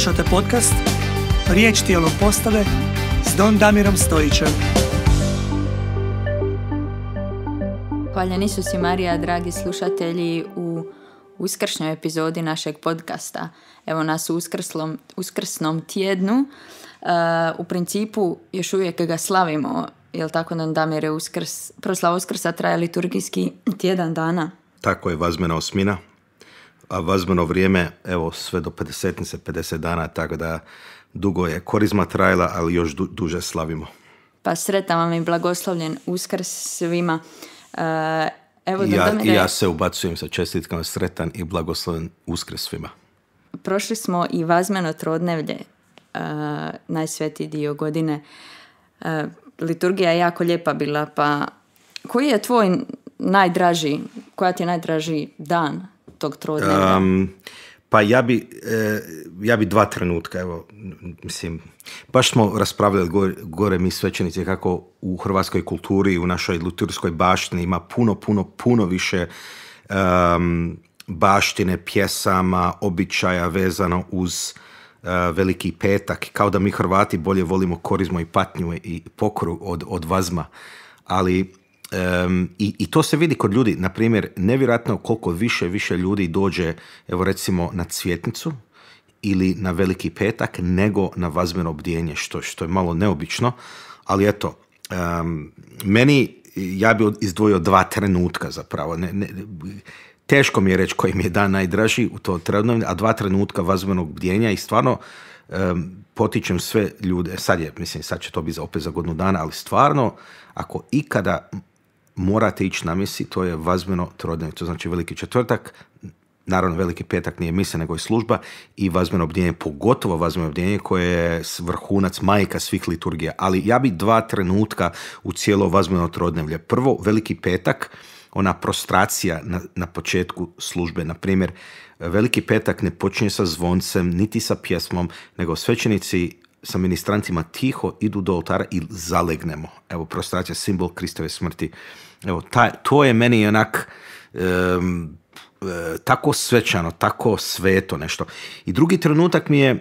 Slušate podcast Riječ tijelom postave s Don Damirom Stojićem. Hvaljen Isus i Marija, dragi slušatelji, u uskršnjoj epizodi našeg podcasta. Evo nas u uskrslom, uskrsnom tjednu. Uh, u principu još uvijek ga slavimo, jel tako Don Damire, uskrs, proslava uskrsa traje liturgijski tjedan dana. Tako je, vazmena osmina, a vazmeno vrijeme, evo, sve do 50 50 dana, tako da dugo je korizma trajala, ali još du- duže slavimo. Pa sretan vam i blagoslovljen uskrs svima. Uh, evo, ja, I ja se ubacujem sa čestitkama sretan i blagosloven uskrs svima. prošli smo i vazmeno trodnevlje, uh, najsvetiji dio godine. Uh, liturgija je jako lijepa bila, pa koji je tvoj najdraži, koja ti je najdraži dan tog? Um, pa ja bi, e, ja bi dva trenutka, evo, mislim, baš smo raspravljali gore, gore mi svećenici kako u hrvatskoj kulturi, u našoj liturgijskoj baštini ima puno, puno, puno više um, baštine, pjesama, običaja vezano uz uh, veliki petak, kao da mi Hrvati bolje volimo korizmo i patnju i pokoru od, od vazma, ali Em, i, I to se vidi kod ljudi, na primjer, nevjerojatno koliko više, više ljudi dođe, evo recimo, na cvjetnicu ili na veliki petak, nego na vazmeno obdijenje, što, što je malo neobično, ali eto, em, meni, ja bi izdvojio dva trenutka zapravo, ne, ne, teško mi je reći koji mi je dan najdraži u to trenutno, a dva trenutka vazmenog bdjenja i stvarno em, potičem sve ljude, sad je, mislim, sad će to biti opet za godinu dana, ali stvarno, ako ikada morate ići na misi, to je vazmeno trodnevlje, to znači veliki četvrtak, naravno veliki petak nije misa nego je služba i vazmeno obdjenje, pogotovo vazmeno obdjenje koje je vrhunac majka svih liturgija, ali ja bi dva trenutka u cijelo vazmeno trodnevlje. Prvo, veliki petak, ona prostracija na, na početku službe, na primjer, veliki petak ne počinje sa zvoncem, niti sa pjesmom, nego svećenici sa ministrantima tiho idu do oltara i zalegnemo. Evo, prostracija, simbol Kristove smrti. Evo, taj, to je meni onak e, tako svečano, tako sveto nešto. I drugi trenutak mi je e,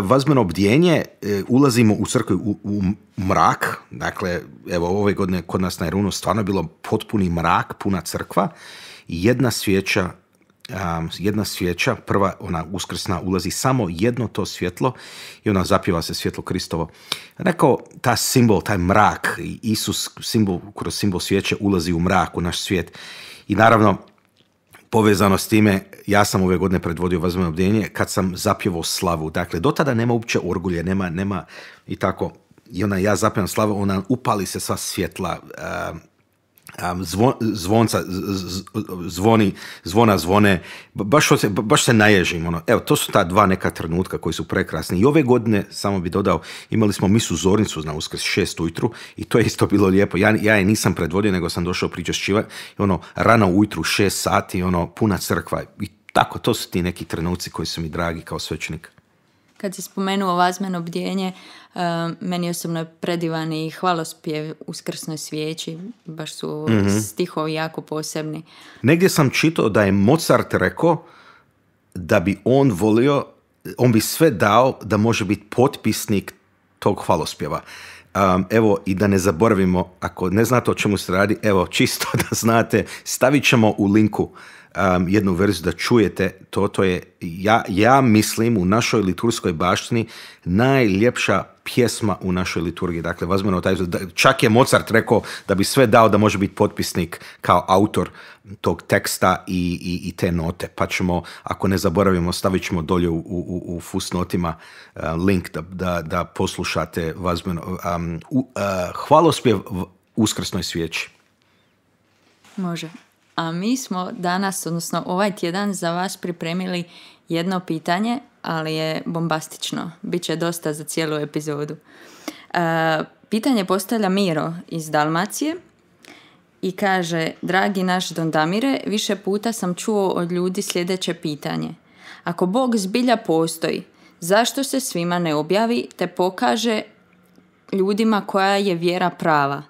vazmeno obdjenje, e, ulazimo u crkvu u, mrak, dakle, evo ove godine kod nas na Irunu stvarno bilo potpuni mrak, puna crkva i jedna svijeća um, jedna svijeća, prva ona uskrsna ulazi samo jedno to svjetlo i ona zapjeva se svjetlo Kristovo. Rekao, ta simbol, taj mrak, Isus simbol, kroz simbol svijeće ulazi u mrak, u naš svijet. I naravno, povezano s time, ja sam ove godine predvodio vazmeno obdjenje kad sam zapjevao slavu. Dakle, do tada nema uopće orgulje, nema, nema i tako. I ona, ja zapjevam slavu, ona upali se sva svjetla, um, um, zvo- zvonca, zvoni, zvona zvone, ba- baš se, baš se naježim. Ono. Evo, to su ta dva neka trenutka koji su prekrasni. I ove godine, samo bi dodao, imali smo misu Zornicu na uskrs šest ujutru i to je isto bilo lijepo. Ja, ja je nisam predvodio, nego sam došao pričešćivati. Ono, rano ujutru, šest sati, ono, puna crkva. I tako, to su ti neki trenuci koji su mi dragi kao svećenik. Kad si spomenuo vazmeno bdjenje, uh, meni osobno je predivan i hvalospjev uskrsnoj svijeći, baš su stihovi jako posebni. Negdje sam čitao da je Mozart rekao da bi on volio, on bi sve dao da može biti potpisnik tog hvalospjeva. Um, evo, i da ne zaboravimo, ako ne znate o čemu se radi, evo, čisto da znate, stavit ćemo u linku um, jednu verziju da čujete, to, to je, ja, ja mislim, u našoj liturgskoj baštini najljepša pjesma u našoj liturgiji. Dakle, vazmeno taj, čak je Mozart rekao da bi sve dao da može biti potpisnik kao autor tog teksta i, i, i te note. Pa ćemo, ako ne zaboravimo, stavit ćemo dolje u, u, u fusnotima uh, link da, da, da poslušate vazmeno, um, uh, hvalospjev uskrsnoj svijeći. Može. A mi smo danas, odnosno ovaj tjedan za vas pripremili jedno pitanje, ali je bombastično. Biće dosta za cijelu epizodu. E, pitanje postavlja Miro iz Dalmacije i kaže, dragi naš Don Damire, više puta sam čuo od ljudi sljedeće pitanje. Ako Bog zbilja postoji, zašto se svima ne objavi te pokaže ljudima koja je vjera prava?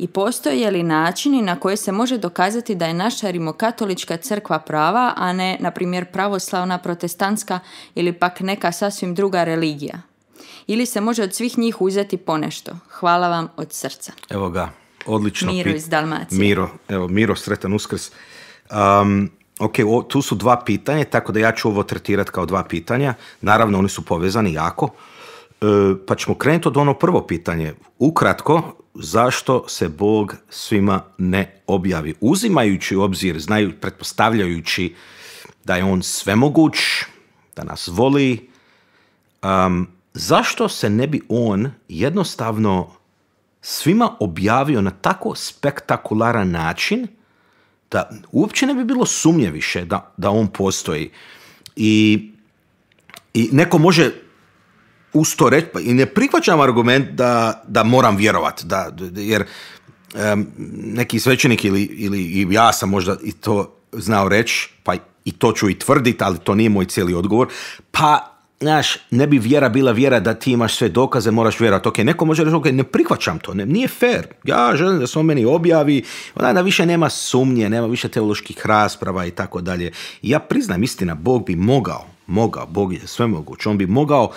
I postoje li načini na koje se može dokazati da je naša rimokatolička crkva prava, a ne, na primjer, pravoslavna, protestantska ili pak neka sasvim druga religija? Ili se može od svih njih uzeti ponešto? Hvala vam od srca. Evo ga, odlično. Miro iz Dalmacije. Miro, evo, Miro, sretan uskrs. Um, ok, tu su dva pitanja, tako da ja ću ovo tretirati kao dva pitanja. Naravno, oni su povezani jako. E, pa ćemo krenuti od ono prvo pitanje. Ukratko, zašto se Bog svima ne objavi? Uzimajući u obzir, znaju, pretpostavljajući da je On svemoguć, da nas voli, um, zašto se ne bi On jednostavno svima objavio na tako spektakularan način da uopće ne bi bilo sumnje više da, da on postoji. I, i neko može uz to reći, pa i ne prihvaćam argument da, da moram vjerovat, da, jer neki svećenik ili, ili i ja sam možda i to znao reći, pa i to ću i tvrditi, ali to nije moj cijeli odgovor, pa znaš, ne bi vjera bila vjera da ti imaš sve dokaze, moraš vjerovati. Ok, neko može reći, ok, ne prihvaćam to, ne, nije fair. Ja želim da se on meni objavi, onda više nema sumnje, nema više teoloških rasprava i tako dalje. Ja priznam, istina, Bog bi mogao, mogao, Bog je sve moguće, on bi mogao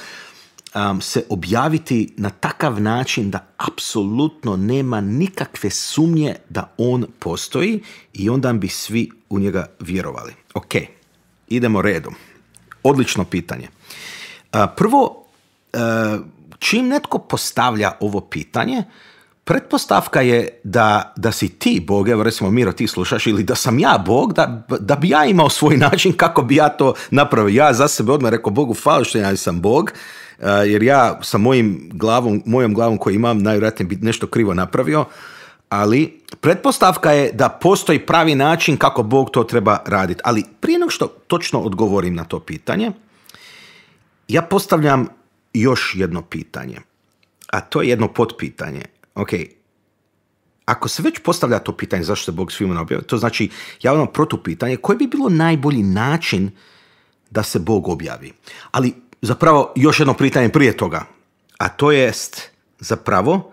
um, se objaviti na takav način da apsolutno nema nikakve sumnje da on postoji i onda bi svi u njega vjerovali. Ok, idemo redom. Odlično pitanje. Prvo, e, čim netko postavlja ovo pitanje, pretpostavka je da, da si ti Bog, evo recimo Miro ti slušaš, ili da sam ja Bog, da, da bi ja imao svoj način kako bi ja to napravio. Ja za sebe odmah rekao Bogu, hvala što ja sam Bog, jer ja sa mojim glavom, mojom glavom koju imam najvjerojatnije bi nešto krivo napravio, ali pretpostavka je da postoji pravi način kako Bog to treba raditi. Ali prije nego što točno odgovorim na to pitanje, ja postavljam još jedno pitanje, a to je jedno potpitanje. Ok, ako se već postavlja to pitanje zašto se Bog svima objavio, to znači javno protupitanje, koji bi bilo najbolji način da se Bog objavi? Ali zapravo još jedno pitanje prije toga, a to jest zapravo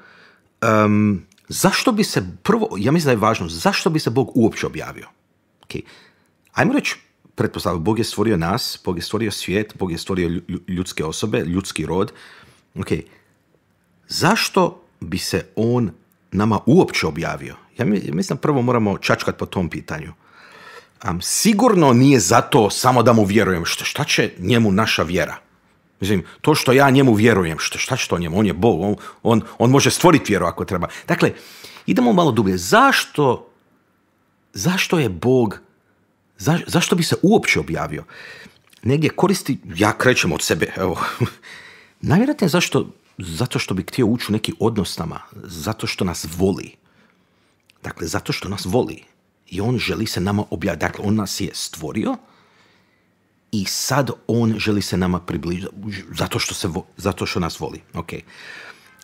um, zašto bi se prvo, ja mislim da je važno, zašto bi se Bog uopće objavio? Okay. Ajmo reći pretpostavljam, Bog je stvorio nas, Bog je stvorio svijet, Bog je stvorio ljudske osobe, ljudski rod. Ok, zašto bi se on nama uopće objavio? Ja mislim prvo moramo čačkat po tom pitanju. Um, sigurno nije zato samo da mu vjerujem. Što, šta će njemu naša vjera? Mislim, to što ja njemu vjerujem, što, šta će to njemu? On je Bog, on, on, on može stvoriti vjeru ako treba. Dakle, idemo malo dublje. Zašto, zašto je Bog Za, zašto bi se uopće objavio? Negdje koristi, ja krećem od sebe, evo. Najvjerojatnije zašto, zato što bi htio ući u neki odnos nama, zato što nas voli. Dakle, zato što nas voli. I on želi se nama objaviti. Dakle, on nas je stvorio i sad on želi se nama približiti zato što, se, zato što nas voli. Ok.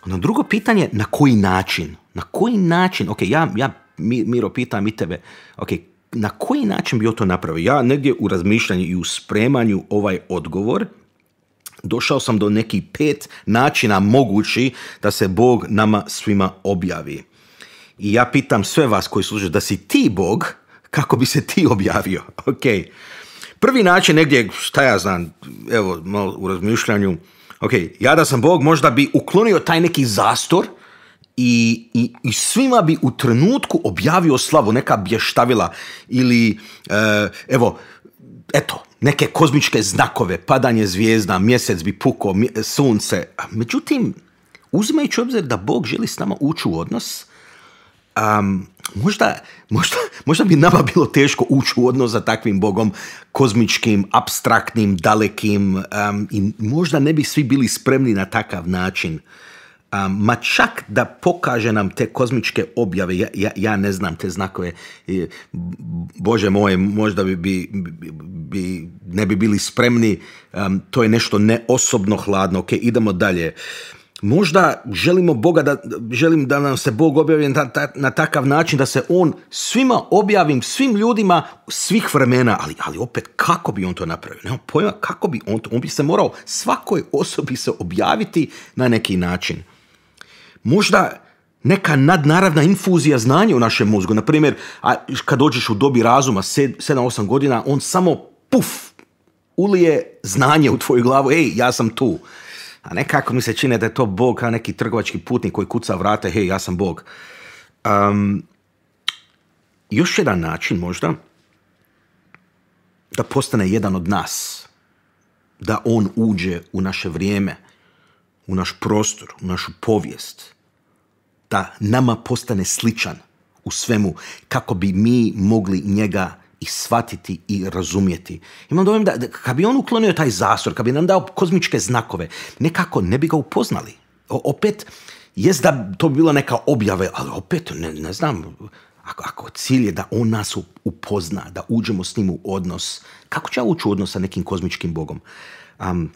Na drugo pitanje, na koji način? Na koji način? Ok, ja, ja Miro pitam i tebe, ok, na koji način bi to napravio? Ja negdje u razmišljanju i u spremanju ovaj odgovor došao sam do nekih pet načina mogući da se Bog nama svima objavi. I ja pitam sve vas koji služite da si ti Bog, kako bi se ti objavio? Ok. Prvi način negdje, šta ja znam, evo, malo u razmišljanju, ok, ja da sam Bog, možda bi uklonio taj neki zastor i, i, i svima bi u trenutku objavio slavu, neka bještavila ili e, evo, eto, neke kozmičke znakove, padanje zvijezda, mjesec bi puko, sunce. Međutim, uzimajući obzir da Bog želi s nama ući u odnos, um, možda, možda, možda bi nama bilo teško ući u odnos za takvim Bogom kozmičkim, abstraktnim, dalekim um, i možda ne bi svi bili spremni na takav način ma čak da pokaže nam te kozmičke objave, ja, ja, ja ne znam te znakove, Bože moje, možda bi, bi, bi ne bi bili spremni, to je nešto neosobno hladno, ok, idemo dalje. Možda želimo Boga da, želim da nam se Bog objavi na, na takav način da se On svima objavim, svim ljudima svih vremena, ali, ali opet kako bi On to napravio? Nema pojma kako bi On to, On bi se morao svakoj osobi se objaviti na neki način. Možda neka nadnaravna infuzija znanja u našem mozgu. Na primjer, kad dođeš u dobi razuma, 7-8 godina, on samo puf, ulije znanje u tvoju glavu, ej, ja sam tu. A nekako mi se čine da je to Bog kao neki trgovački putnik koji kuca vrate, hej, ja sam Bog. Um, još jedan način možda da postane jedan od nas, da on uđe u naše vrijeme, u naš prostor, u našu povijest, da nama postane sličan u svemu kako bi mi mogli njega i shvatiti i razumjeti. Imam dojem da, da kad bi on uklonio taj zasor, kad bi nam dao kozmičke znakove, nekako ne bi ga upoznali. opet, jest da to bi bilo neka objave, ali opet ne, ne znam, ako, ako cilj je da on nas upozna, da uđemo s njim u odnos, kako će ja ući u odnos sa nekim kozmičkim bogom? Um,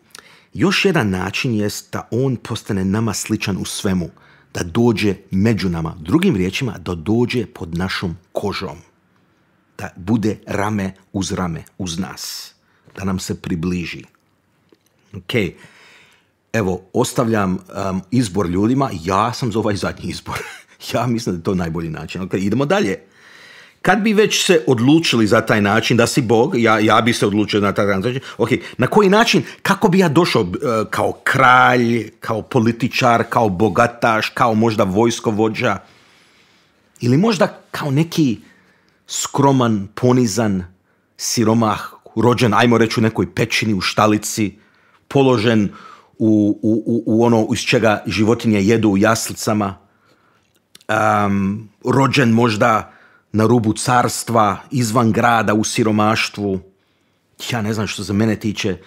još jedan način jest da on postane nama sličan u svemu, da dođe među nama, drugim riječima da dođe pod našom kožom, da bude rame uz rame uz nas, da nam se približi. Ok, evo, ostavljam um, izbor ljudima, ja sam za ovaj zadnji izbor. ja mislim da je to najbolji način. Ok, idemo dalje. Kad bi već se odlučili za taj način da si Bog, ja, ja bi se odlučio na taj način, ok, na koji način, kako bi ja došao e, kao kralj, kao političar, kao bogataš, kao možda vojskovođa, ili možda kao neki skroman, ponizan siromah, rođen, ajmo reći, u nekoj pećini, u štalici, položen u, u, u ono iz čega životinje jedu u jaslicama, um, rođen možda na rubu carstva, izvan grada, u siromaštvu. Ja ne znam što za mene tiče,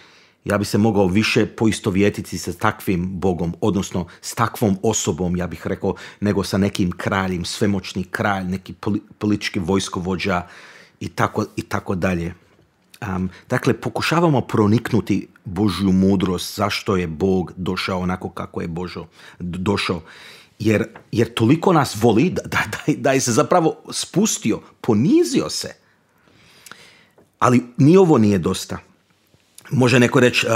ja bi se mogao više poistovjetiti sa takvim Bogom, odnosno s takvom osobom, ja bih rekao, nego sa nekim kraljem, svemoćni kralj, neki politički vojskovođa i tako, i tako dalje. Um, dakle, pokušavamo proniknuti Božju mudrost, zašto je Bog došao onako kako je Božo došao jer, jer toliko nas voli da, da, da je se zapravo spustio, ponizio se. Ali ni ovo nije dosta. Može neko reći, uh,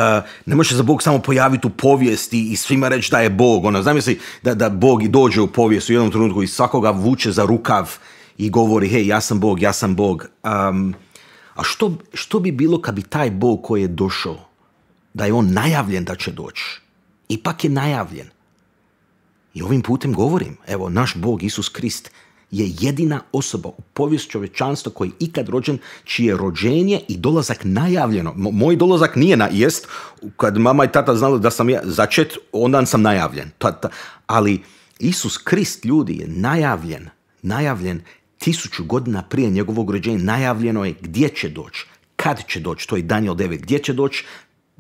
ne može se Bog samo pojaviti u povijesti i svima reći da je Bog. Ono, zamisli da, da Bog i dođe u povijest u jednom trenutku i svakoga vuče za rukav i govori, hej, ja sam Bog, ja sam Bog. Um, a što, što bi bilo kad bi taj Bog koji je došao, da je on najavljen da će doći? Ipak je najavljen. I ovim putem govorim, evo, naš Bog Isus Krist je jedina osoba u povijest čovječanstva koji je ikad rođen, čije rođenje i dolazak najavljeno. Moj dolazak nije na jest, kad mama i tata znali da sam ja začet, onda sam najavljen. Ali Isus Krist, ljudi, je najavljen, najavljen tisuću godina prije njegovog rođenja, najavljeno je gdje će doći, kad će doći, to je Daniel 9, gdje će doći,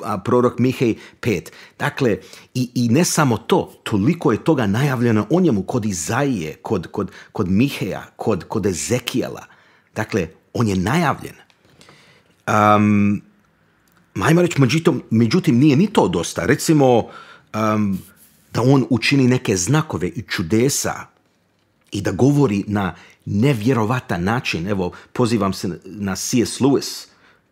a prorok Mihej 5. Dakle, i, i ne samo to, toliko je toga najavljeno o njemu kod Izaije, kod, kod, kod Miheja, kod, kod Ezekijela. Dakle, on je najavljen. Um, majmo reći, međutim, međutim, nije ni to dosta. Recimo, um, da on učini neke znakove i čudesa i da govori na nevjerovatan način. Evo, pozivam se na C.S. Lewis,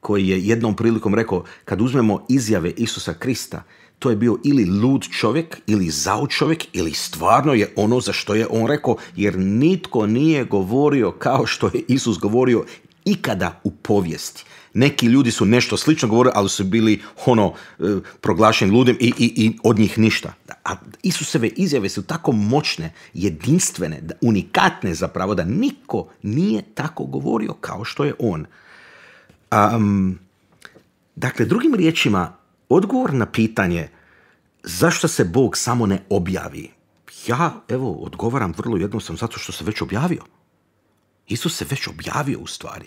koji je jednom prilikom rekao, kad uzmemo izjave Isusa Krista, to je bio ili lud čovjek, ili zao čovjek, ili stvarno je ono za što je on rekao, jer nitko nije govorio kao što je Isus govorio ikada u povijesti. Neki ljudi su nešto slično govorili, ali su bili ono e, proglašeni ludim i, i, i od njih ništa. A Isusove izjave su tako moćne, jedinstvene, unikatne zapravo, da niko nije tako govorio kao što je on. Um, dakle, drugim riječima, odgovor na pitanje zašto se Bog samo ne objavi, ja, evo, odgovaram vrlo jednostavno zato što se već objavio. Isus se već objavio u stvari.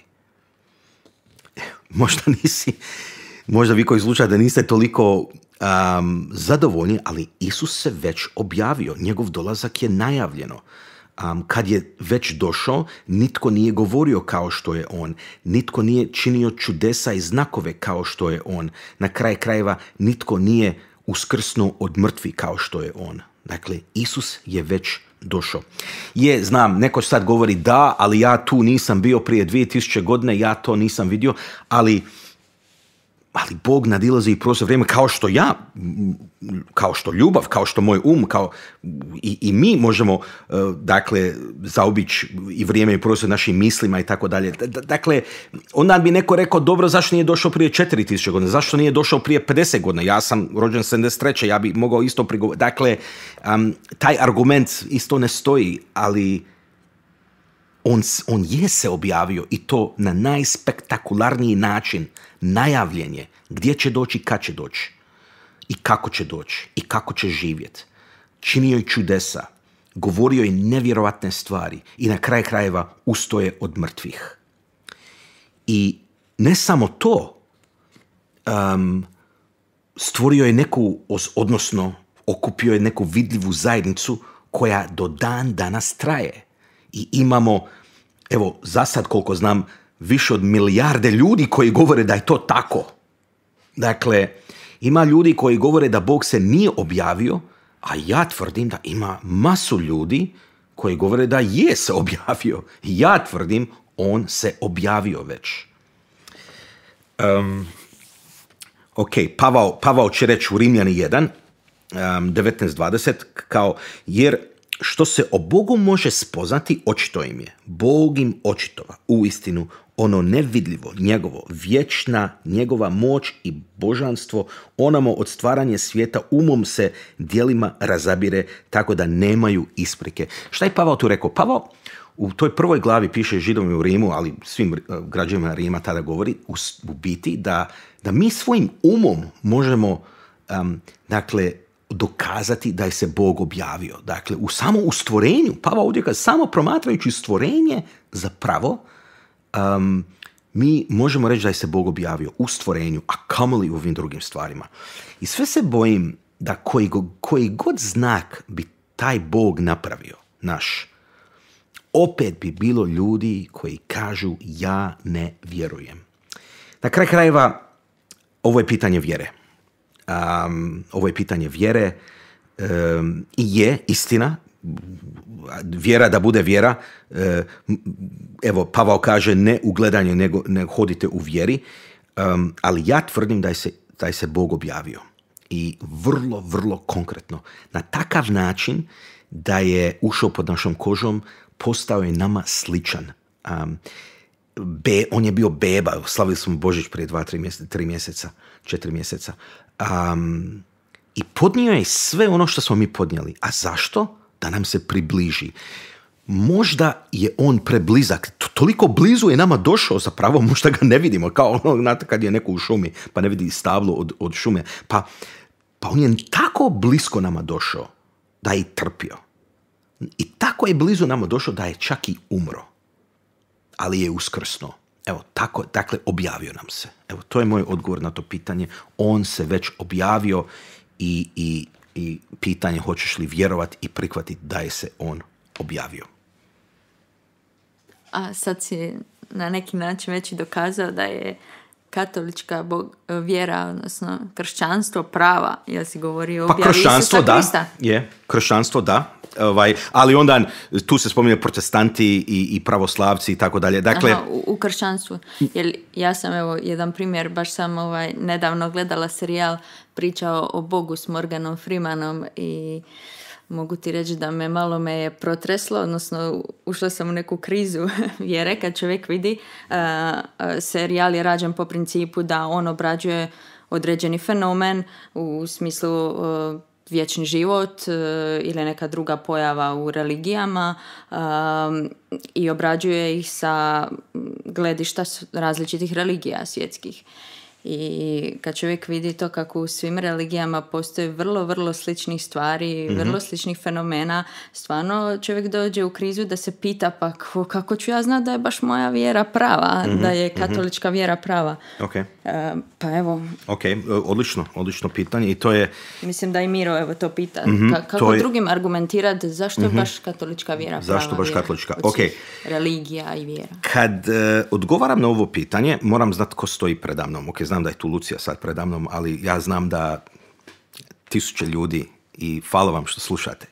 Možda nisi, možda vi koji slučaj da niste toliko um, zadovoljni, ali Isus se već objavio. Njegov dolazak je najavljeno um, kad je već došao, nitko nije govorio kao što je on, nitko nije činio čudesa i znakove kao što je on. Na kraj krajeva nitko nije uskrsnuo od mrtvi kao što je on. Dakle, Isus je već došao. Je, znam, neko sad govori da, ali ja tu nisam bio prije 2000 godine, ja to nisam vidio, ali ali Bog nadilazi i prostor vrijeme kao što ja, kao što ljubav, kao što moj um, kao i, i mi možemo, uh, dakle, zaobići i vrijeme i prostor našim mislima i tako dalje. Dakle, onda bi neko rekao, dobro, zašto nije došao prije 4000 godina, zašto nije došao prije 50 godina, ja sam rođen 73. ja bi mogao isto prigovoriti. Dakle, um, taj argument isto ne stoji, ali on, on je se objavio i to na najspektakularniji način najavljen je gdje će doći, kad će doći i kako će doći i kako će živjeti. Činio je čudesa, govorio je nevjerovatne stvari i na kraj krajeva ustoje od mrtvih. I ne samo to, um, stvorio je neku, odnosno okupio je neku vidljivu zajednicu koja do dan danas traje. I imamo, evo, za sad koliko znam, više od milijarde ljudi koji govore da je to tako. Dakle, ima ljudi koji govore da Bog se nije objavio, a ja tvrdim da ima masu ljudi koji govore da je se objavio. Ja tvrdim, on se objavio već. Um, ok, Pavao, Pavao će reći u Rimljani 1, um, 19.20, kao, jer što se o Bogu može spoznati, očito im je. Bog im očitova, u istinu, ono nevidljivo, njegovo, vječna, njegova moć i božanstvo, onamo od stvaranja svijeta umom se dijelima razabire tako da nemaju isprike. Šta je Pavao tu rekao? Pavao u toj prvoj glavi piše židovima u Rimu, ali svim eh, građanima Rima tada govori u, biti da, da mi svojim umom možemo dakle dokazati da je se Bog objavio. Dakle, u samo u stvorenju, Pavao ovdje kaže, samo promatrajući stvorenje zapravo um, mi možemo reći da je se Bog objavio u stvorenju, a kamoli u ovim drugim stvarima. I sve se bojim da koji, koji god znak bi taj Bog napravio, naš, opet bi bilo ljudi koji kažu ja ne vjerujem. Na kraj krajeva, ovo je pitanje vjere. Um, ovo je pitanje vjere. Um, i je istina vjera da bude vjera, evo Pavao kaže ne u gledanju nego, ne hodite u vjeri, ali ja tvrdim da je, se, da je se Bog objavio. I vrlo, vrlo konkretno. Na takav način da je ušao pod našom kožom, postao je nama sličan. be, on je bio beba, slavili smo Božić prije dva, tri mjeseca, tri mjeseca mjeseca. I podnio je sve ono što smo mi podnijeli. A zašto? da nam se približi. Možda je on preblizak, toliko blizu je nama došao zapravo, možda ga ne vidimo, kao ono, znate kad je neko u šumi, pa ne vidi stablo od, od šume, pa, pa on je tako blisko nama došao da je trpio. I tako je blizu nama došao da je čak i umro. Ali je uskrsno. Evo, tako, dakle, objavio nam se. Evo, to je moj odgovor na to pitanje. On se već objavio i, i i pitanje hoćeš li vjerovati i prihvatiti da je se on objavio. A sad si na neki način već i dokazao da je katolička bog, vjera, odnosno kršćanstvo prava, jel si govorio pa kršćanstvo da, je, kršćanstvo da, ovaj, ali onda tu se spominje protestanti i, i pravoslavci i tako dalje. Dakle, Aha, u, u kršćanstvu. Jer ja sam evo jedan primjer, baš sam ovaj, nedavno gledala serijal pričao o Bogu s Morganom Freemanom i mogu ti reći da me malo me je protreslo, odnosno ušla sam u neku krizu vjere kad čovjek vidi uh, serijal je rađen po principu da on obrađuje određeni fenomen u smislu vječni život ili neka druga pojava u religijama i obrađuje ih sa gledišta različitih religija svjetskih. I kad čovjek vidi to kako u svim religijama postoje vrlo, vrlo sličnih stvari, mm vrlo sličnih fenomena, stvarno čovjek dođe u krizu da se pita pa kako, ću ja znati da je baš moja vjera prava, mhm, da je mhm. katolička vjera prava. Okay. E, pa evo. Ok, e, odlično, odlično pitanje i to je... Mislim da i Miro evo to pita. mm kako drugim argumentirati zašto je baš katolička vjera prava Zašto baš katolička? Ok. Religija i vjera. Kad e, odgovaram na ovo pitanje, moram znati ko stoji predamnom. Ok, znam da je tu Lucija sad predamnom, ali ja znam da tisuće ljudi i hvala vam što slušate.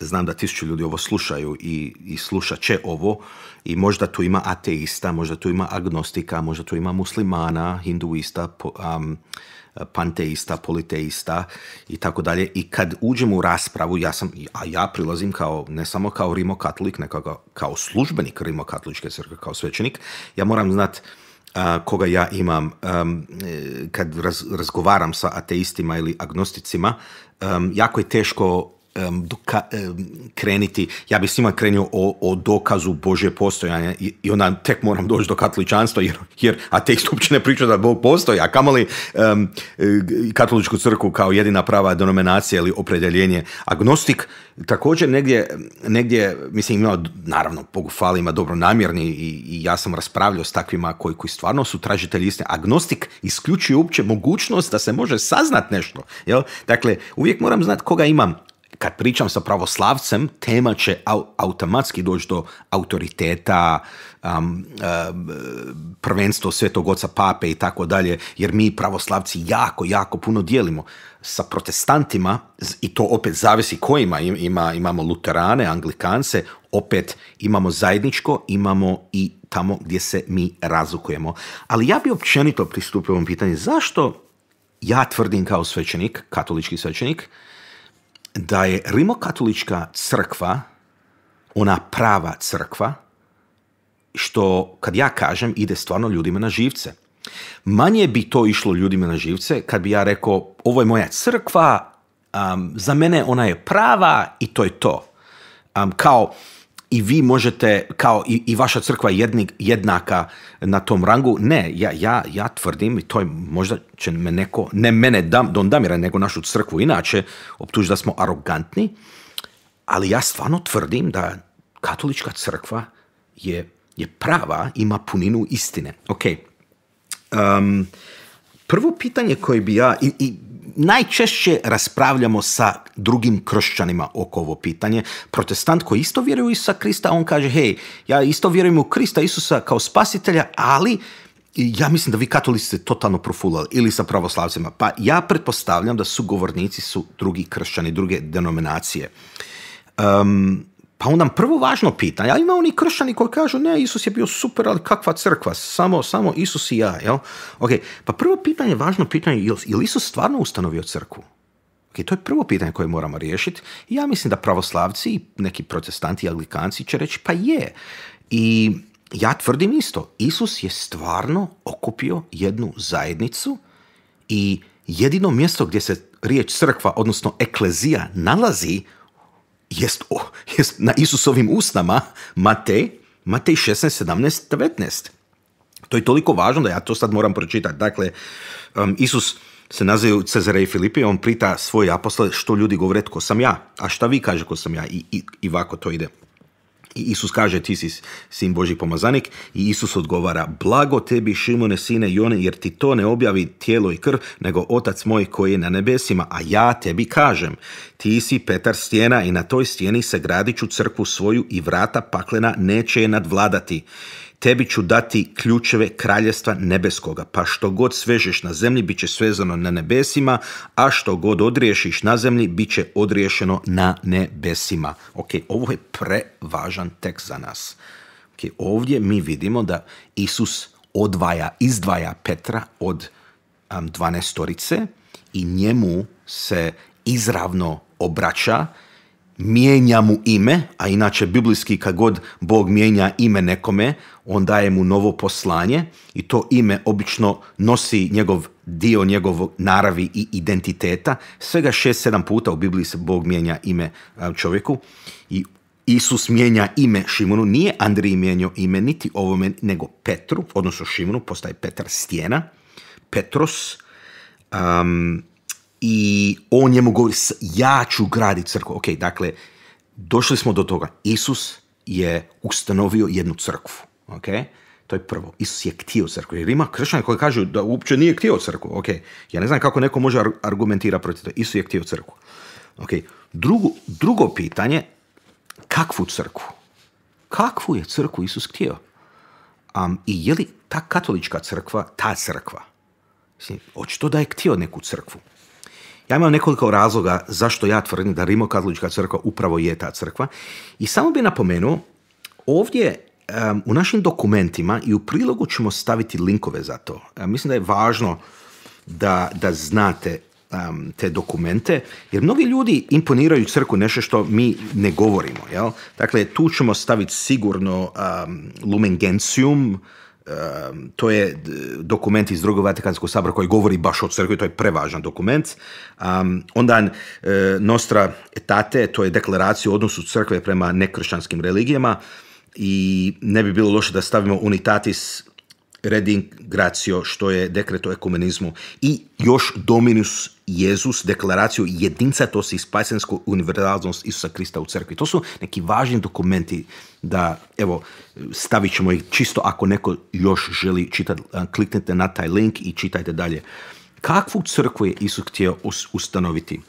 znam da tisuću ljudi ovo slušaju i, i slušat će ovo i možda tu ima ateista, možda tu ima agnostika, možda tu ima muslimana, hinduista, um, panteista, politeista i tako dalje. I kad uđemo u raspravu, ja sam, a ja prilazim kao, ne samo kao rimokatolik, nego kao, kao službenik rimokatoličke crkve, kao svećenik, ja moram znati koga ja imam kad razgovaram sa ateistima ili agnosticima, jako je teško kreniti, ja bih svima krenio o, o dokazu Bože postojanja i, i onda tek moram doći do katoličanstva jer, jer ateist uopće ne priča da Bog postoji, a kamoli um, katoličku crkvu kao jedina prava denominacija ili opredjeljenje. Agnostik također negdje, negdje mislim ima, naravno, Bogu fali, ima dobro namjerni i, i, ja sam raspravljao s takvima koji, koji stvarno su tražitelji istine. Agnostik isključuje uopće mogućnost da se može saznat nešto. Jel? Dakle, uvijek moram znati koga imam kad pričam sa pravoslavcem, tema će automatski doći do autoriteta, um, prvenstvo svetog oca pape i tako dalje, jer mi pravoslavci jako, jako puno dijelimo sa protestantima, i to opet zavisi kojima, ima, imamo luterane, anglikance, opet imamo zajedničko, imamo i tamo gdje se mi razlikujemo. Ali ja bi općenito pristupio ovom pitanju, zašto ja tvrdim kao svećenik, katolički svećenik, da je rimokatolička crkva ona prava crkva, što kad ja kažem ide stvarno ljudima na živce. Manje bi to išlo ljudima na živce kad bi ja rekao ovo je moja crkva, za mene ona je prava i to je to. kao i vi možete, kao i, i vaša crkva jednik, jednaka na tom rangu. Ne, ja, ja, ja tvrdim, i to je možda će me neko, ne mene dam, Don Damira, nego našu crkvu inače, optuži da smo arogantni, ali ja stvarno tvrdim da katolička crkva je, je prava, ima puninu istine. Ok. Um, prvo pitanje koje bi ja, i, i najčešće raspravljamo sa drugim kršćanima oko ovo pitanje. Protestant koji isto vjeruje u Isusa Krista, on kaže, hej, ja isto vjerujem u Krista Isusa kao spasitelja, ali ja mislim da vi katolici ste totalno profulali ili sa pravoslavcima. Pa ja pretpostavljam da su govornici su drugi kršćani, druge denominacije. Um, pa onda prvo važno pitanje, a ima oni kršćani koji kažu ne, Isus je bio super, ali kakva crkva, samo, samo Isus i ja, jel? Ok, pa prvo pitanje, važno pitanje, je li Isus stvarno ustanovio crkvu? Ok, to je prvo pitanje koje moramo riješiti. Ja mislim da pravoslavci i neki protestanti i anglikanci će reći pa je. I ja tvrdim isto, Isus je stvarno okupio jednu zajednicu i jedino mjesto gdje se riječ crkva, odnosno eklezija, nalazi jest, o, jest na Isusovim usnama Matej, Matej 16, 17, 19. To je toliko važno da ja to sad moram pročitati. Dakle, um, Isus se naziva Cezare i Filipi, on prita svoje apostole što ljudi govore ko sam ja, a šta vi kaže ko sam ja i, i, i ovako to ide. I Isus kaže ti si sin Boži pomazanik i Isus odgovara blago tebi Šimone sine Jone jer ti to ne objavi tijelo i krv nego otac moj koji je na nebesima a ja tebi kažem ti si Petar stijena i na toj stijeni se gradit ću crkvu svoju i vrata paklena neće je nadvladati tebi ću dati ključeve kraljestva nebeskoga, pa što god svežeš na zemlji, bit će svezano na nebesima, a što god odriješiš na zemlji, bit će odriješeno na nebesima. Ok, ovo je prevažan tekst za nas. Ok, ovdje mi vidimo da Isus odvaja, izdvaja Petra od um, dvanestorice i njemu se izravno obraća mijenja mu ime, a inače biblijski kad god Bog mijenja ime nekome, on daje mu novo poslanje i to ime obično nosi njegov dio njegovog naravi i identiteta. Svega šest, sedam puta u Bibliji se Bog mijenja ime čovjeku. I Isus mijenja ime Šimonu, nije Andriji mijenjao ime niti ovome, nego Petru, odnosno Šimonu, postaje Petar Stijena, Petros, um, i on njemu govori, ja ću graditi crkvu. Ok, dakle, došli smo do toga. Isus je ustanovio jednu crkvu. Ok, to je prvo. Isus je htio crkvu. Jer ima kršćani koji kažu da uopće nije htio crkvu. Ok, ja ne znam kako neko može argumentirati protiv toga. Isus je htio crkvu. Ok, drugo, drugo pitanje, kakvu crkvu? Kakvu je crkvu Isus htio? Um, I je li ta katolička crkva ta crkva? Očito da je htio neku crkvu. Ja imam nekoliko razloga zašto ja tvrdim da Rimokatolička crkva upravo je ta crkva. I samo bi napomenuo, ovdje u našim dokumentima i u prilogu ćemo staviti linkove za to. mislim da je važno da, da znate te dokumente, jer mnogi ljudi imponiraju crku nešto što mi ne govorimo. Jel? Dakle, tu ćemo staviti sigurno um, Lumen Gentium, to je dokument iz drugog Vatikanskog sabora koji govori baš o crkvi, to je prevažan dokument. Um, onda uh, Nostra Etate, to je deklaracija o odnosu crkve prema nekršćanskim religijama i ne bi bilo loše da stavimo Unitatis Redingratio, što je dekret o ekumenizmu i još Dominus Jezus, deklaraciju jedincatosti i spasensku univerzalnost Isusa Krista u crkvi. To su neki važni dokumenti da, evo, stavit ćemo ih čisto ako neko još želi čitati, kliknite na taj link i čitajte dalje. Kakvu crkvu je Isus htio ustanoviti?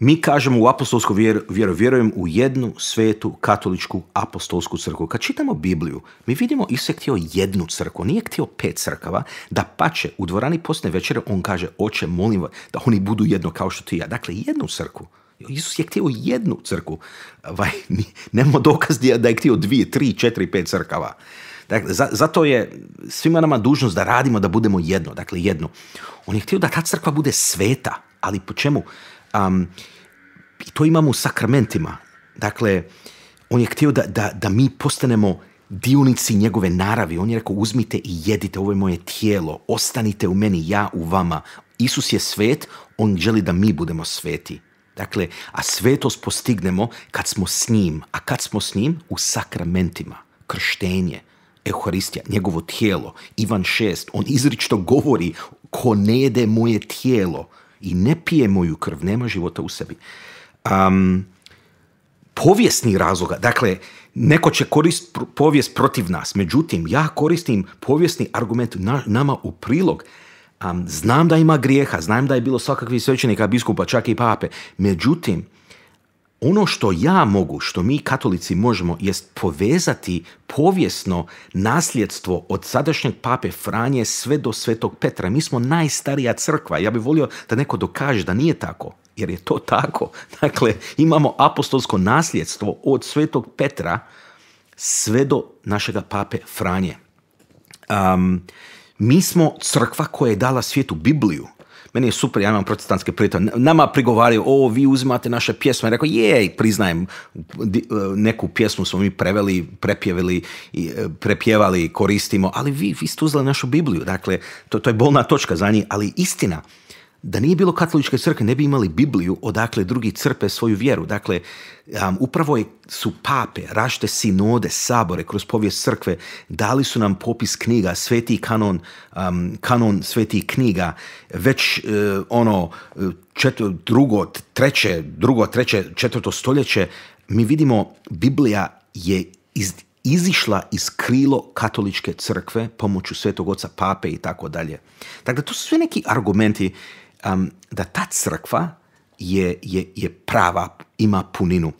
Mi kažemo u apostolsku vjeru, vjeru, vjerujem u jednu svetu katoličku apostolsku crkvu. Kad čitamo Bibliju, mi vidimo Isus je htio jednu crkvu, nije htio pet crkava, da pače u dvorani posne večere, on kaže, oče, molim vas da oni budu jedno kao što ti ja. Dakle, jednu crkvu. Isus je htio jednu crkvu. Vaj, nemamo dokaz da je htio dvije, tri, četiri, pet crkava. Dakle, zato je svima nama dužnost da radimo, da budemo jedno. Dakle, jedno. On je htio da ta crkva bude sveta, ali po čemu? Um, to imamo u sakramentima. Dakle, on je htio da, da, da mi postanemo dionici njegove naravi. On je rekao, uzmite i jedite, ovo je moje tijelo, ostanite u meni, ja u vama. Isus je svet, on želi da mi budemo sveti. Dakle, a svetost postignemo kad smo s njim. A kad smo s njim? U sakramentima. Krštenje, Euharistija, njegovo tijelo. Ivan šest, on izričito govori, ko ne jede moje tijelo, i ne pije moju krv, nema života u sebi. Um, povijesni razloga, dakle, neko će koristiti povijest protiv nas, međutim, ja koristim povijesni argument nama u prilog. Um, znam da ima grijeha, znam da je bilo svakakvih svećenika, biskupa, čak i pape, međutim, ono što ja mogu, što mi katolici možemo, jest povezati povijesno nasljedstvo od sadašnjeg pape Franje sve do svetog Petra. Mi smo najstarija crkva. Ja bih volio da neko dokaže da nije tako, jer je to tako. Dakle, imamo apostolsko nasljedstvo od svetog Petra sve do našega pape Franje. Um, mi smo crkva koja je dala svijetu Bibliju meni je super, ja imam protestantske prijatelje, nama prigovaraju, o, vi uzimate naše pjesme. Rekao, je, priznajem, e, neku pjesmu smo mi preveli, prepjevili, e, prepjevali, koristimo, ali vi, vi ste uzeli našu Bibliju. Dakle, to, to je bolna točka za njih, ali istina, da nije bilo katoličke crkve, ne bi imali Bibliju odakle drugi crpe svoju vjeru. Dakle, um, upravo su pape, rašte sinode, sabore kroz povijest crkve, dali su nam popis knjiga, sveti kanon, um, kanon sveti knjiga, već uh, ono četvr, drugo, treće, drugo, treće, četvrto stoljeće, mi vidimo Biblija je iz, izišla iz krilo katoličke crkve pomoću svetog oca pape i tako dalje. Dakle, to su sve neki argumenti um, da ta crkva je, je, je prava, ima puninu.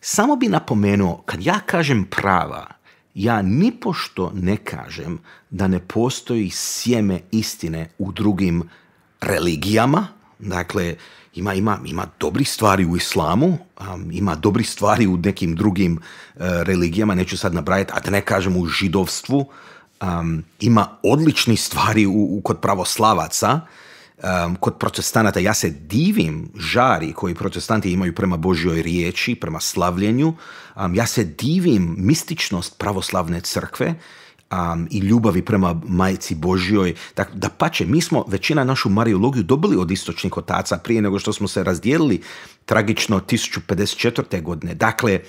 Samo bi napomenuo, kad ja kažem prava, ja nipošto ne kažem da ne postoji sjeme istine u drugim religijama, dakle, ima, ima, ima dobri stvari u islamu, um, ima dobri stvari u nekim drugim uh, religijama, neću sad nabrajati, a da ne kažem u židovstvu, um, ima odlični stvari u, u, kod pravoslavaca, um, kod protestanata ja se divim žari koji protestanti imaju prema Božjoj riječi, prema slavljenju. Um, ja se divim mističnost pravoslavne crkve um, i ljubavi prema majci Božjoj. Da, da pače, mi smo većina našu mariologiju dobili od istočnih otaca prije nego što smo se razdijelili tragično 1054. godine. Dakle,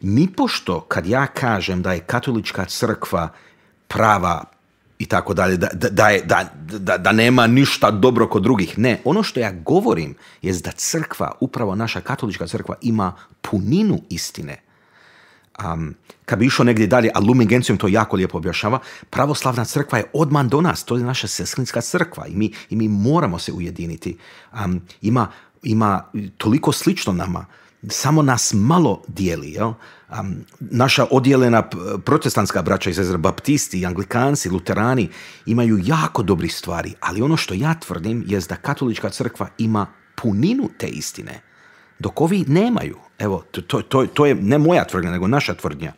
nipošto kad ja kažem da je katolička crkva prava i tako dalje, da, da, da, da, nema ništa dobro kod drugih. Ne, ono što ja govorim je da crkva, upravo naša katolička crkva, ima puninu istine. Um, kad bi išao negdje dalje, a Lumen Gentium to jako lijepo objašnjava, pravoslavna crkva je odman do nas, to je naša sestrinska crkva i mi, i mi moramo se ujediniti. Um, ima, ima toliko slično nama, samo nas malo dijeli. Jel? naša odjelena protestantska braća iz baptisti, anglikanci, luterani imaju jako dobri stvari, ali ono što ja tvrdim je da katolička crkva ima puninu te istine, dok ovi nemaju. Evo, to, to, to je ne moja tvrdnja, nego naša tvrdnja.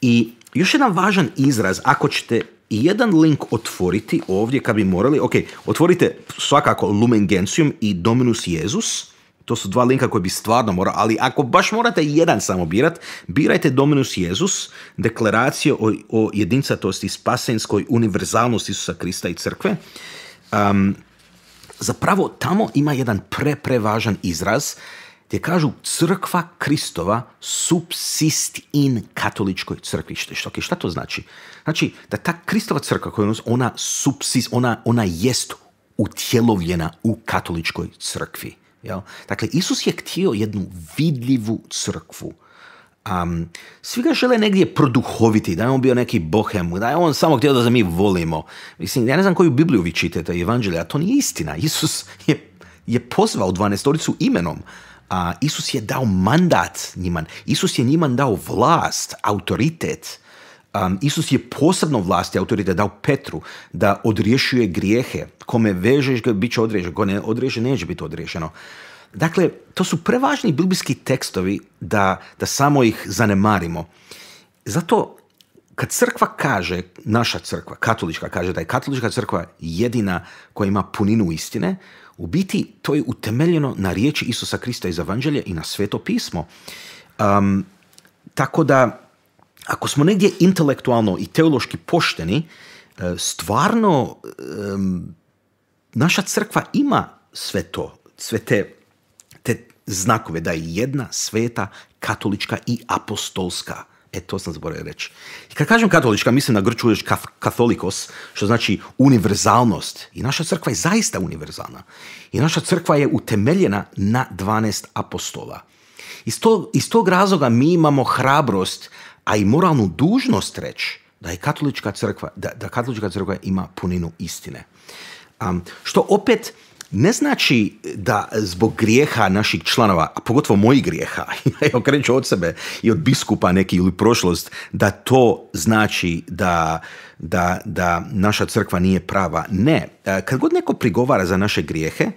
I još jedan važan izraz, ako ćete i jedan link otvoriti ovdje kad bi morali, ok, otvorite svakako Lumen Gentium i Dominus Jezus, to su dva linka koji bi stvarno morali, ali ako baš morate jedan samo birat, birajte Dominus Jezus, deklaraciju o, o jedincatosti, spasenskoj univerzalnosti Isusa Krista i crkve. Um, zapravo tamo ima jedan pre, prevažan izraz gdje kažu crkva Kristova subsist in katoličkoj crkvi. Što, šta to znači? Znači da ta Kristova crkva koja ona subsist, ona, ona jest utjelovljena u katoličkoj crkvi. Jel? Dakle, Isus je htio jednu vidljivu crkvu. Um, svi ga žele negdje produhoviti, da je on bio neki bohem, da je on samo htio da mi volimo. Mislim, ja ne znam koju Bibliju vi čitate, a to nije istina. Isus je, je pozvao dvanestoricu imenom. A Isus je dao mandat njima. Isus je njima dao vlast, autoritet. Um, Isus je posebno vlast i autoritet dao Petru da odriješuje grijehe. Kome vežeš ga, bit će odriješeno. Ko ne odriješe, neće biti odriješeno. Dakle, to su prevažni biblijski tekstovi da, da samo ih zanemarimo. Zato kad crkva kaže, naša crkva, katolička kaže da je katolička crkva jedina koja ima puninu istine, u biti to je utemeljeno na riječi Isusa Krista iz Evanđelja i na sveto pismo. Um, tako da ako smo negdje intelektualno i teološki pošteni, e, stvarno naša crkva ima sve to, sve te, te znakove da je jedna sveta, katolička i apostolska. E, to sam zaboravio reći. I kad kažem katolička, mislim na grčku reč katholikos, što znači univerzalnost. I naša crkva je zaista univerzalna. I naša crkva je utemeljena na 12 apostola. Iz tog, iz tog razloga mi imamo hrabrost a i moralnu dužnost reći da je katolička crkva, da, da katolička crkva ima puninu istine. Um, što opet ne znači da zbog grijeha naših članova, a pogotovo mojih grijeha, ja kreću od sebe i od biskupa neki ili prošlost, da to znači da, da, da naša crkva nije prava. Ne. E, kad god neko prigovara za naše grijehe,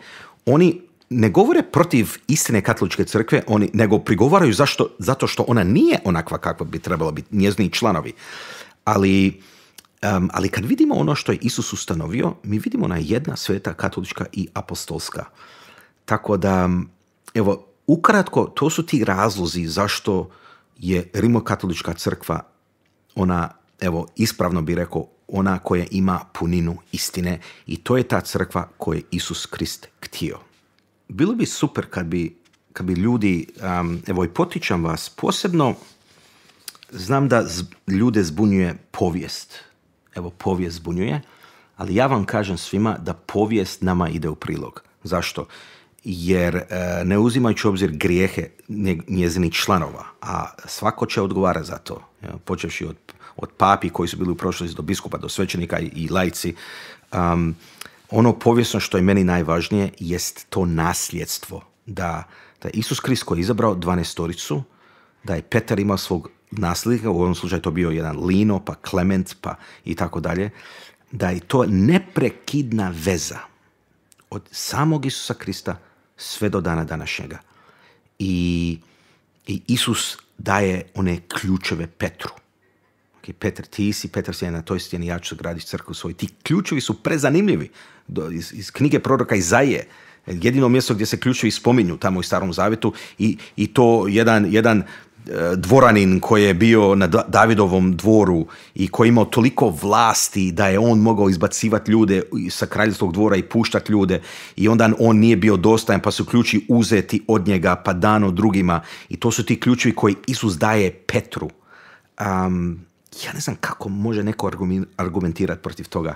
oni ne govore protiv istine katoličke crkve, oni, nego prigovaraju zašto, zato što ona nije onakva kakva bi trebala biti, njezini članovi. Ali, ali kad vidimo ono što je Isus ustanovio, mi vidimo na jedna sveta katolička i apostolska. Tako da, evo, ukratko, to su ti razlozi zašto je rimokatolička crkva ona, evo, ispravno bi rekao, ona koja ima puninu istine i to je ta crkva koju je Isus Krist htio bilo bi super kad bi, kad bi ljudi, um, evo i potičam vas, posebno znam da ljude zbunjuje povijest. Evo, povijest zbunjuje, ali ja vam kažem svima da povijest nama ide u prilog. Zašto? Jer e, ne uzimajući obzir grijehe njezinih članova, a svako će odgovara za to, počevši od, od papi koji su bili u prošlosti do biskupa, do svećenika i, i lajci, um, ono povijesno što je meni najvažnije jest to nasljedstvo. Da, da Isus Krist koji je izabrao dvanestoricu, da je Petar imao svog nasljednika, u ovom slučaju to bio jedan Lino, pa Klement, pa i tako dalje, da je to neprekidna veza od samog Isusa Krista sve do dana današnjega. I, i Isus daje one ključeve Petru i Petar, ti si, Petar si na toj stjeni, ja ću graditi crkvu svoj. Ti ključevi su prezanimljivi. iz, iz knjige proroka Izaije, jedino mjesto gdje se ključevi spominju tamo u starom zavjetu i, i to jedan, jedan e, dvoranin koji je bio na Davidovom dvoru i koji je imao toliko vlasti da je on mogao izbacivati ljude sa kraljevskog dvora i puštati ljude i onda on nije bio dostajan pa su ključi uzeti od njega pa dano drugima i to su ti ključevi koji Isus daje Petru. Um, ja ne znam kako može neko argumentirati protiv toga.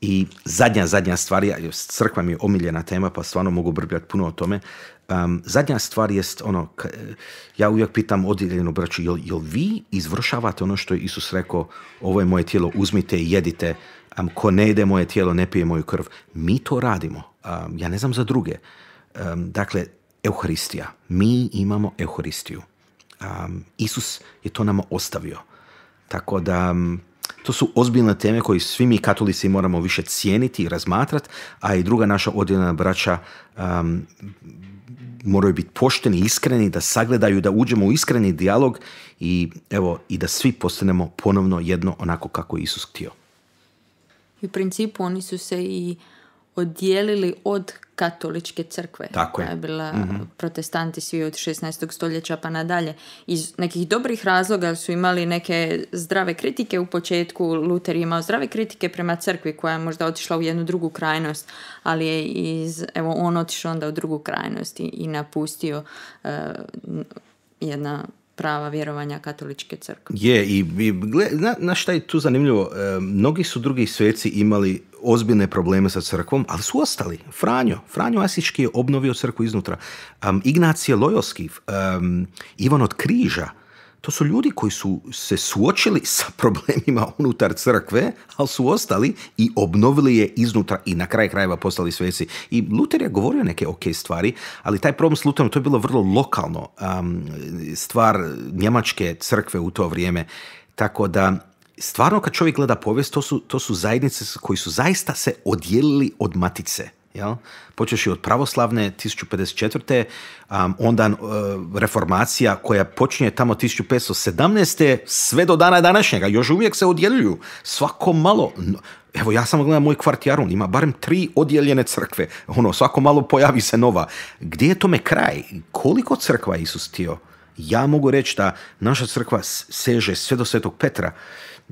I zadnja, zadnja stvar, crkva mi je omiljena tema, pa stvarno mogu brbljati puno o tome. Um, zadnja stvar jest ono, ja uvijek pitam odjeljenu braću, jel, jel vi izvršavate ono što je Isus rekao, ovo je moje tijelo, uzmite i jedite, um, ko ne jede moje tijelo, ne pije moju krv. Mi to radimo. Um, ja ne znam za druge. dakle, Euharistija. Mi imamo Euharistiju. Isus je to nama ostavio. Tako da to su ozbiljne teme koje svi mi katolici moramo više cijeniti i razmatrati, a i druga naša odjeljena braća um, moraju biti pošteni, iskreni, da sagledaju, da uđemo u iskreni dijalog i evo i da svi postanemo ponovno jedno onako kako je Isus htio. I u principu oni su se i odijelili od katoličke crkve. Tako je. Je bila protestanti svi od 16. stoljeća pa nadalje. Iz nekih dobrih razloga su imali neke zdrave kritike u početku. Luter je imao zdrave kritike prema crkvi koja je možda otišla u jednu drugu krajnost, ali je iz, evo on otišao onda u drugu krajnost i, i napustio eh, jedna prava vjerovanja katoličke crkve. Je, i, i gle, na, na šta je tu zanimljivo, e, mnogi su drugi sveci imali ozbiljne probleme sa crkvom, ali su ostali. Franjo, Franjo Asički je obnovio crkvu iznutra. Um, Ignacije Lojolski, um, Ivan od Križa, to su ljudi koji su se suočili sa problemima unutar crkve, ali su ostali i obnovili je iznutra i na kraj krajeva postali sveci. I Luter je govorio neke ok stvari, ali taj problem s Luterom, to je bilo vrlo lokalno um, stvar njemačke crkve u to vrijeme. Tako da stvarno kad čovjek gleda povijest, to su, to su zajednice koji su zaista se odjelili od matice. Jel? Počeši od pravoslavne 1054. Um, onda uh, reformacija koja počinje tamo 1517. sve do dana današnjega. Još uvijek se odjeljuju. Svako malo... Evo, ja sam gledam moj kvart Jarun, ima barem tri odjeljene crkve. Ono, svako malo pojavi se nova. Gdje je tome kraj? Koliko crkva je Isus htio? Ja mogu reći da naša crkva seže sve do Svetog Petra.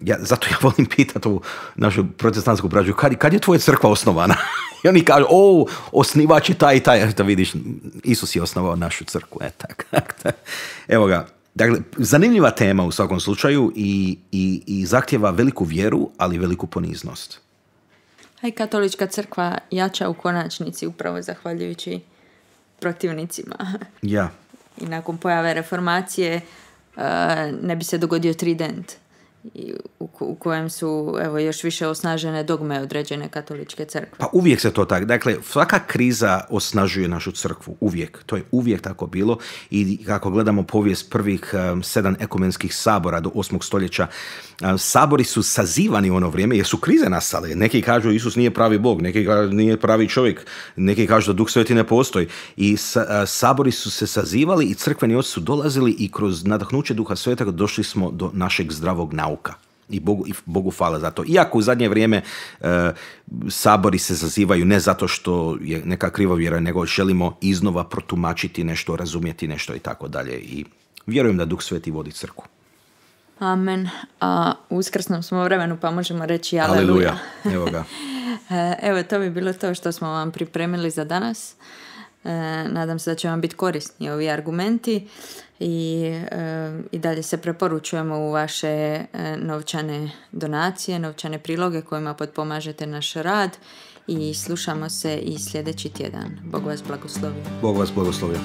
Ja, zato ja volim pitati ovu našu protestantsku braću, kad, kad je tvoja crkva osnovana? I oni kažu, o, osnivač je taj i taj. Da vidiš, Isus je osnovao našu crkvu. E, tak, Evo ga. Dakle, zanimljiva tema u svakom slučaju i, i, i zahtjeva veliku vjeru, ali veliku poniznost. A i katolička crkva jača u konačnici upravo zahvaljujući protivnicima. Ja. I nakon pojave reformacije uh, ne bi se dogodio trident u, kojem su evo, još više osnažene dogme određene katoličke crkve. Pa uvijek se to tako. Dakle, svaka kriza osnažuje našu crkvu. Uvijek. To je uvijek tako bilo. I kako gledamo povijest prvih sedam ekumenskih sabora do osmog stoljeća, sabori su sazivani u ono vrijeme jer su krize nastale. Neki kažu Isus nije pravi Bog, neki kažu nije pravi čovjek, neki kažu da Duh Sveti ne postoji. I sa, sabori su se sazivali i crkveni oci su dolazili i kroz nadahnuće Duha Svetog došli smo do našeg zdravog nauka. I Bogu, i Bogu hvala za to. Iako u zadnje vrijeme e, sabori se zazivaju ne zato što je neka kriva vjera, nego želimo iznova protumačiti nešto, razumjeti nešto i tako dalje. I vjerujem da Duh Sveti vodi crku. Amen. A u uskrsnom smo vremenu pa možemo reći aleluja. Evo ga. Evo, to bi bilo to što smo vam pripremili za danas. E, nadam se da će vam biti korisni ovi argumenti i, e, i dalje se preporučujemo u vaše e, novčane donacije, novčane priloge kojima potpomažete naš rad i slušamo se i sljedeći tjedan. Bog vas blagoslovio. Bog vas blagoslovio.